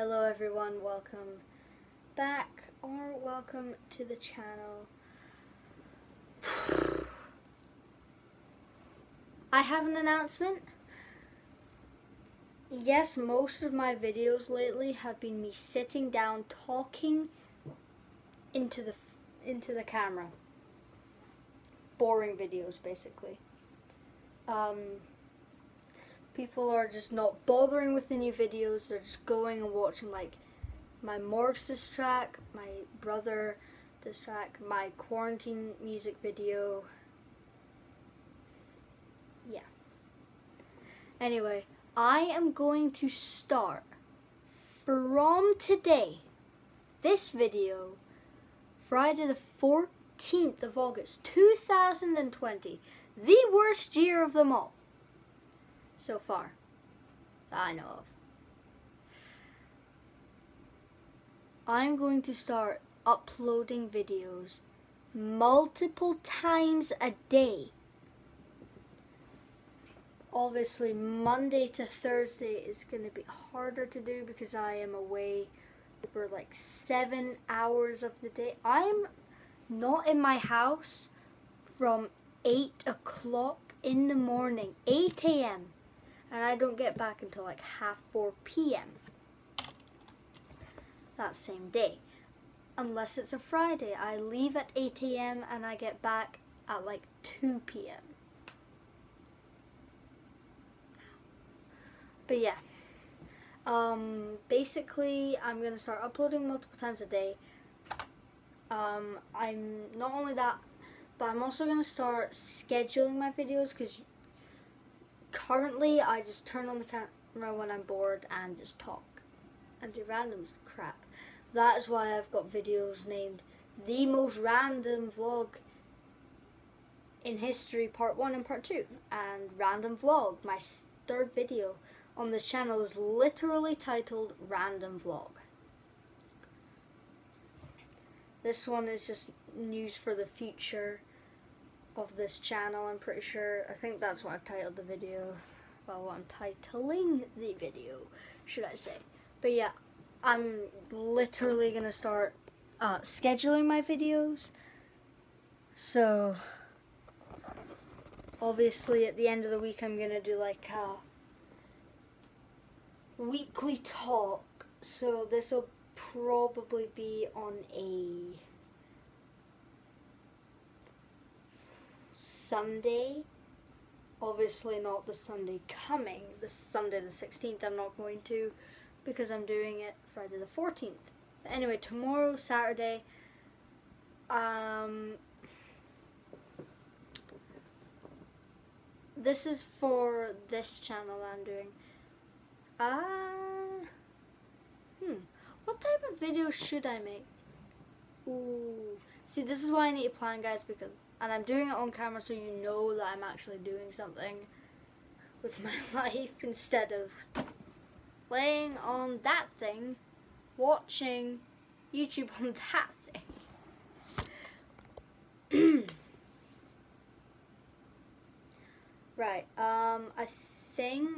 Hello everyone, welcome back or welcome to the channel. I have an announcement. Yes, most of my videos lately have been me sitting down talking into the into the camera. Boring videos basically. Um, people are just not bothering with the new videos. They're just going and watching like my Morgs track, my brother diss track, my quarantine music video. Yeah. Anyway, I am going to start from today, this video, Friday the 14th of August, 2020, the worst year of them all so far that I know of. I'm going to start uploading videos multiple times a day. Obviously, Monday to Thursday is going to be harder to do because I am away for like seven hours of the day. I'm not in my house from 8 o'clock in the morning, 8 a.m and I don't get back until like half 4 p.m. that same day. Unless it's a Friday. I leave at 8 a.m. and I get back at like 2 p.m. But yeah. Um, basically, I'm going to start uploading multiple times a day. Um, I'm not only that, but I'm also going to start scheduling my videos because currently I just turn on the camera when I'm bored and just talk and do random crap. That is why I've got videos named The Most Random Vlog in History Part 1 and Part 2 and Random Vlog, my third video on this channel is literally titled Random Vlog. This one is just news for the future of this channel, I'm pretty sure. I think that's what I've titled the video. Well, what I'm titling the video, should I say. But yeah, I'm literally going to start uh, scheduling my videos. So, obviously at the end of the week I'm going to do like a weekly talk. So this will probably be on a Sunday. Obviously not the Sunday coming, the Sunday the 16th I'm not going to because I'm doing it Friday the 14th. But anyway, tomorrow, Saturday, um, this is for this channel I'm doing. Uh, hmm, what type of video should I make? Ooh, see this is why I need a plan guys because and I'm doing it on camera so you know that I'm actually doing something with my life instead of laying on that thing watching YouTube on that thing. right, um, I think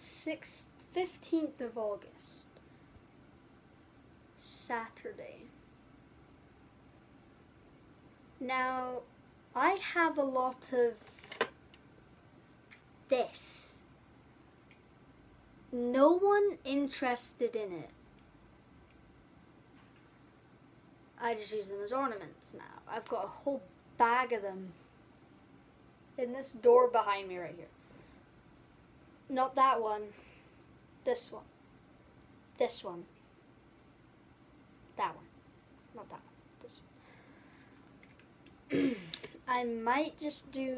6th, 15th of August, Saturday. Now, I have a lot of this. No one interested in it. I just use them as ornaments now. I've got a whole bag of them in this door behind me right here. Not that one. This one. This one. That one. Not that one. I might just do...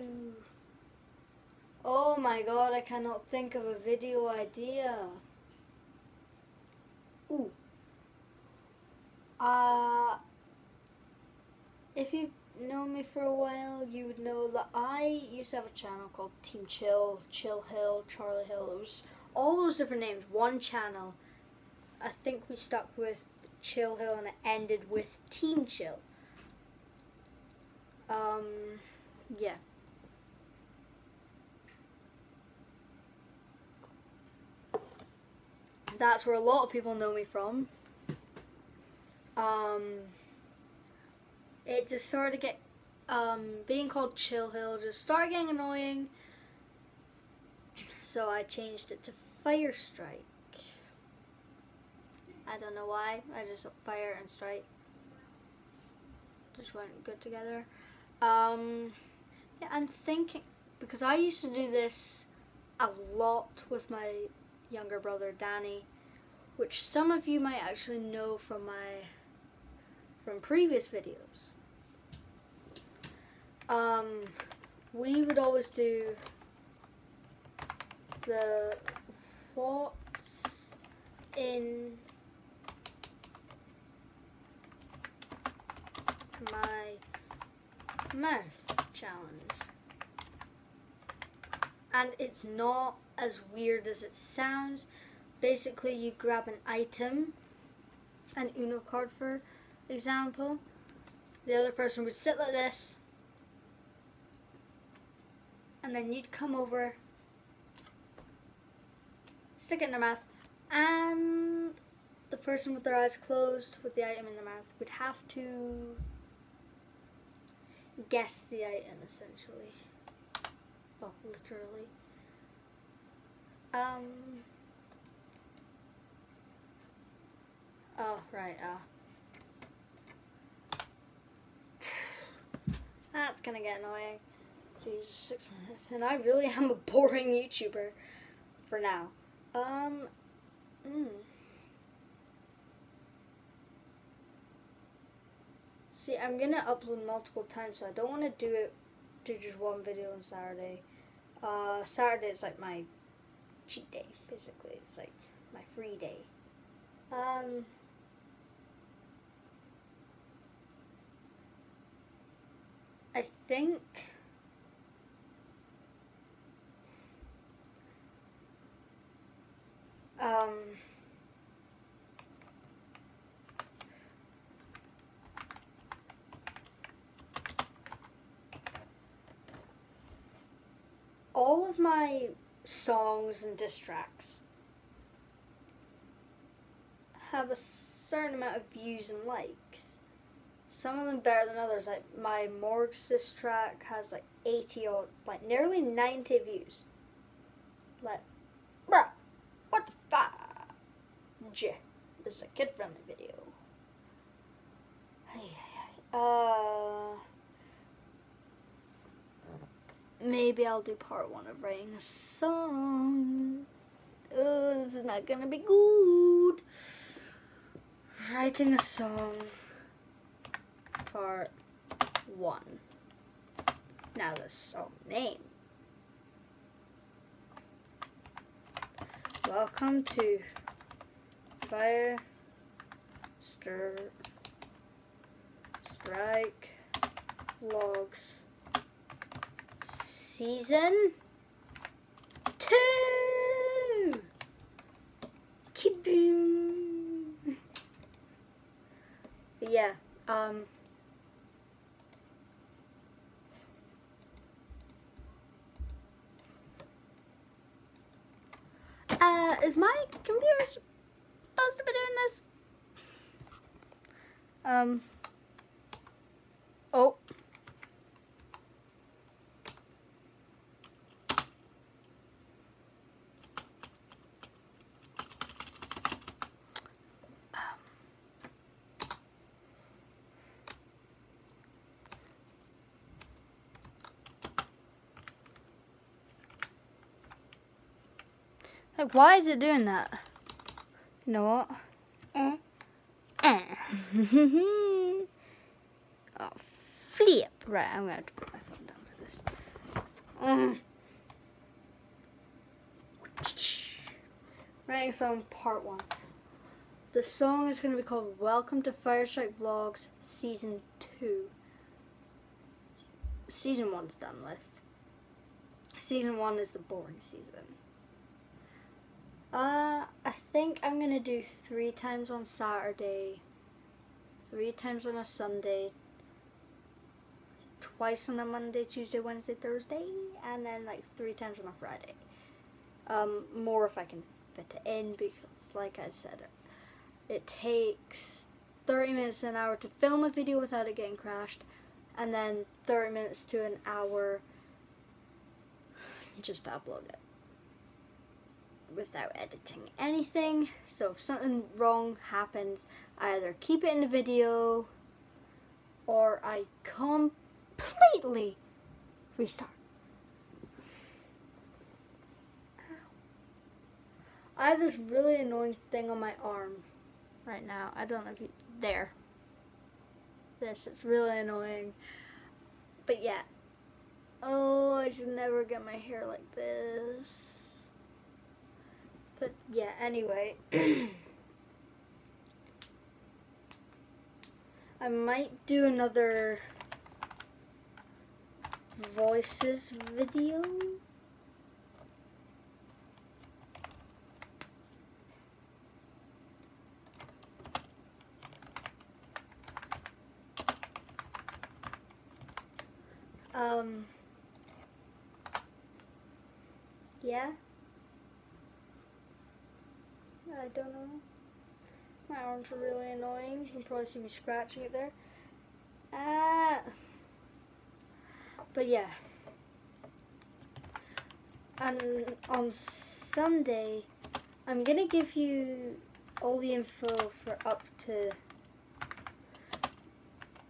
Oh my god, I cannot think of a video idea. Ooh. Uh, if you've known me for a while, you would know that I used to have a channel called Team Chill, Chill Hill, Charlie Hill. It was all those different names, one channel. I think we stuck with Chill Hill and it ended with Team Chill. Um, yeah. that's where a lot of people know me from. Um, it just started to get um, being called Chill Hill just started getting annoying. So I changed it to Fire Strike. I don't know why. I just fire and strike just went good together. Um, yeah, I'm thinking because I used to do this a lot with my younger brother Danny, which some of you might actually know from my from previous videos. Um, we would always do the what's in my mouth challenge. And it's not as weird as it sounds. Basically, you grab an item, an Uno card for example. The other person would sit like this, and then you'd come over, stick it in their mouth, and the person with their eyes closed with the item in their mouth would have to guess the item essentially. Well, literally. Um. Oh, right, ah. That's gonna get annoying. Jesus, six minutes. And I really am a boring YouTuber for now. Um, mm. See, I'm gonna upload multiple times, so I don't want to do it do just one video on Saturday. Uh, Saturday is like my cheat day, basically. It's like my free day. Um, I think um all of my songs and diss tracks have a certain amount of views and likes. Some of them better than others. Like my Morgs diss track has like 80 or like nearly 90 views. Like, bruh, what the fuck? This is a kid friendly video. Uh. Maybe I'll do part one of writing a song. Oh, this is not gonna be good. Writing a song. Part one. Now the song name. Welcome to Fire Stir Strike Vlogs season two. Kaboom. Yeah, um. Uh, is my computer supposed to be doing this? Um. Oh. Like, why is it doing that? You know what? Eh. Eh. oh, flip. Right, I'm going to have to put my phone down for this. Mm. Writing song part one. The song is going to be called Welcome to Firestrike Vlogs Season 2. Season 1's done with. Season 1 is the boring season. Uh, I think I'm going to do three times on Saturday, three times on a Sunday, twice on a Monday, Tuesday, Wednesday, Thursday, and then like three times on a Friday. Um, more if I can fit it in because, like I said, it, it takes 30 minutes an hour to film a video without it getting crashed, and then 30 minutes to an hour just to upload it without editing anything. So if something wrong happens, I either keep it in the video or I completely restart. I have this really annoying thing on my arm right now. I don't know if you, there. This, is really annoying. But yeah. Oh, I should never get my hair like this. But yeah, anyway. I might do another voices video. Um, yeah. I don't know. My arms are really annoying. You can probably see me scratching it there. Ah. But yeah. And on Sunday, I'm going to give you all the info for up to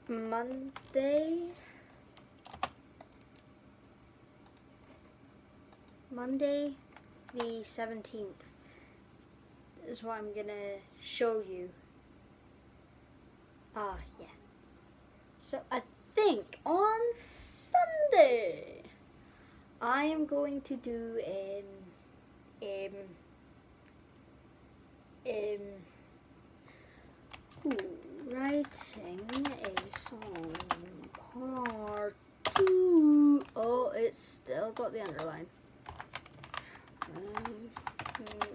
Monday. Monday the 17th is what I'm gonna show you. Ah, yeah. So I think on Sunday I am going to do um um um ooh, writing a song part two. Oh, it's still got the underline. What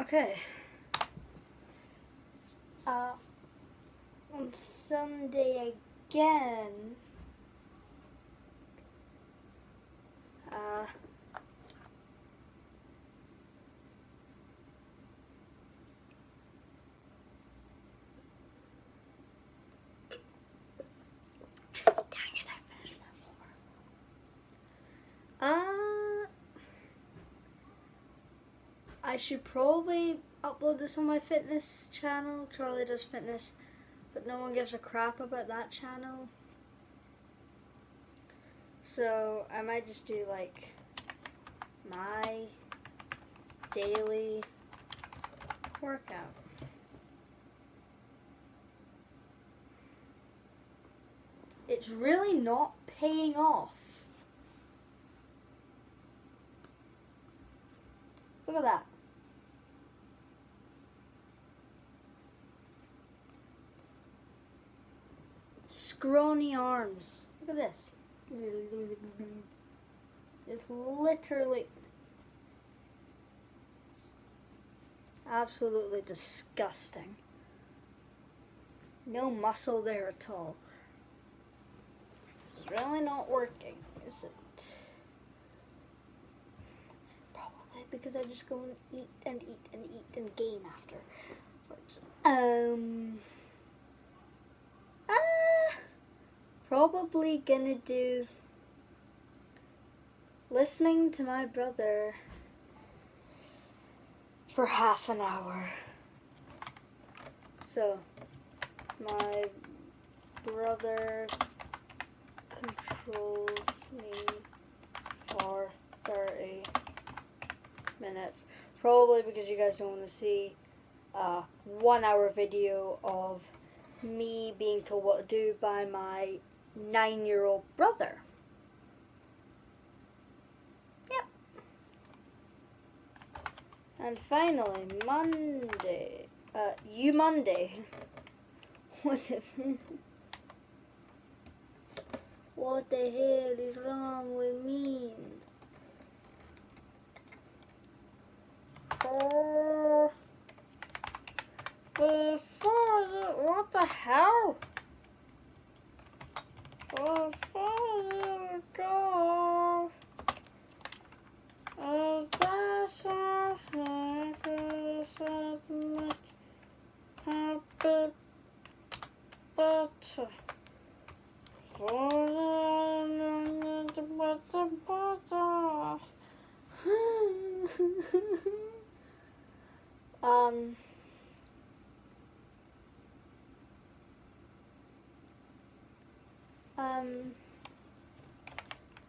Okay. Uh, on Sunday again. Uh, dang it, I finished my floor. Uh, I should probably upload this on my fitness channel, Charlie Does Fitness, but no one gives a crap about that channel. So I might just do like my daily workout. It's really not paying off. Look at that. Scrawny arms. Look at this. It's literally absolutely disgusting. No muscle there at all. It's really not working, is it? Probably because I just go and eat and eat and eat and game afterwards. Um. Ah, probably gonna do listening to my brother for half an hour. So, my brother controls me for 30 minutes. Probably because you guys don't want to see a one hour video of me being told what to do by my nine year old brother. Yep. And finally, Monday. Uh, you Monday. What the What the hell is wrong with me? Before what the hell? Before you go, is there something Christmas happy birthday? For the butter butter. Um. Um.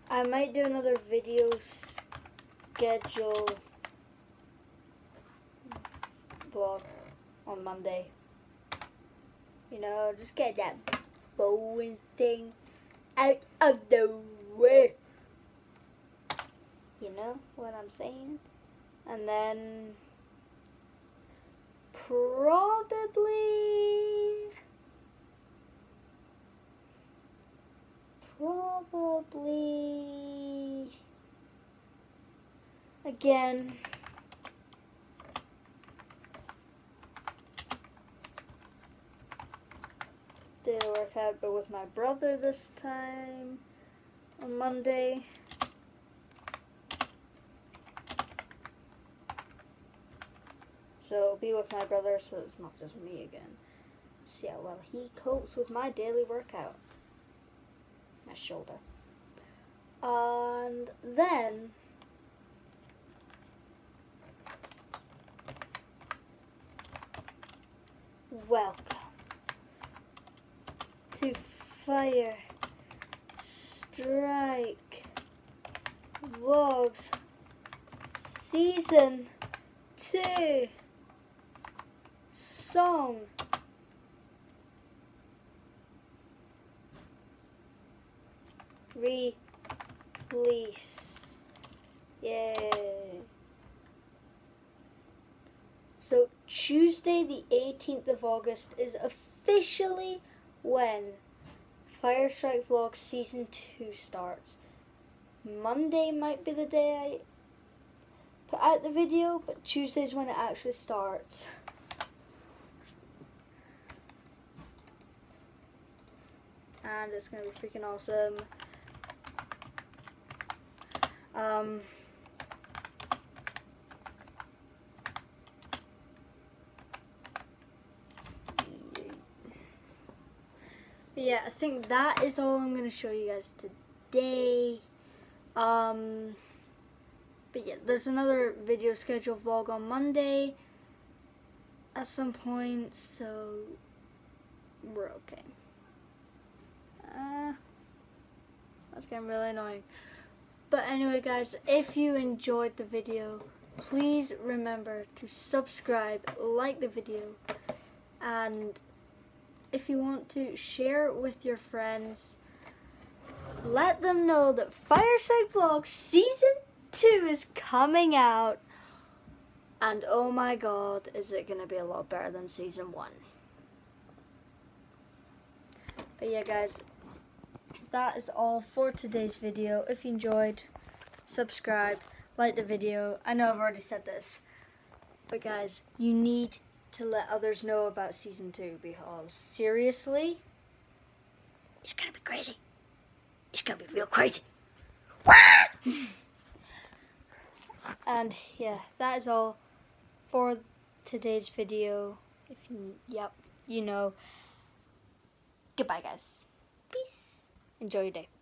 I might do another video schedule vlog on Monday. You know, just get that bowling thing out of the way. You know what I'm saying? And then probably. Probably. Again. Did a workout but with my brother this time on Monday. So be with my brother so it's not just me again. See how well he copes with my daily workout. My shoulder. And then welcome to Fire Strike Vlogs Season 2 Song Release. Yay. So Tuesday the 18th of August is officially when Fire Strike Vlog Season 2 starts. Monday might be the day I put out the video, but Tuesday's when it actually starts. And it's going to be freaking awesome. Um... Yeah, I think that is all I'm to show you guys today. Um, but yeah, there's another video schedule vlog on Monday at some point, so we're okay. Uh, that's getting really annoying. But anyway, guys, if you enjoyed the video, please remember to subscribe, like the video, and if you want to share it with your friends. Let them know that Fire Strike Vlogs Season 2 is coming out. And oh my god, is it going to be a lot better than Season 1. But yeah, guys, that is all for today's video. If you enjoyed, subscribe, like the video. I know I've already said this. But guys, you need to let others know about season two because seriously, it's gonna be crazy. It's gonna be real crazy. and yeah, that is all for today's video. If you, yep, you know. Goodbye, guys. Enjoy your day.